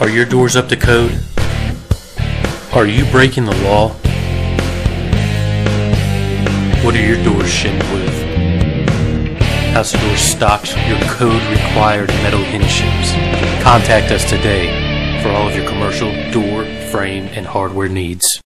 Are your doors up to code? Are you breaking the law? What are your doors shimmed with? House of Doors stocks your code required metal hinge shims. Contact us today for all of your commercial door, frame, and hardware needs.